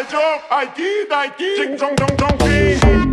爱捉爱机爱机，精忠忠忠机。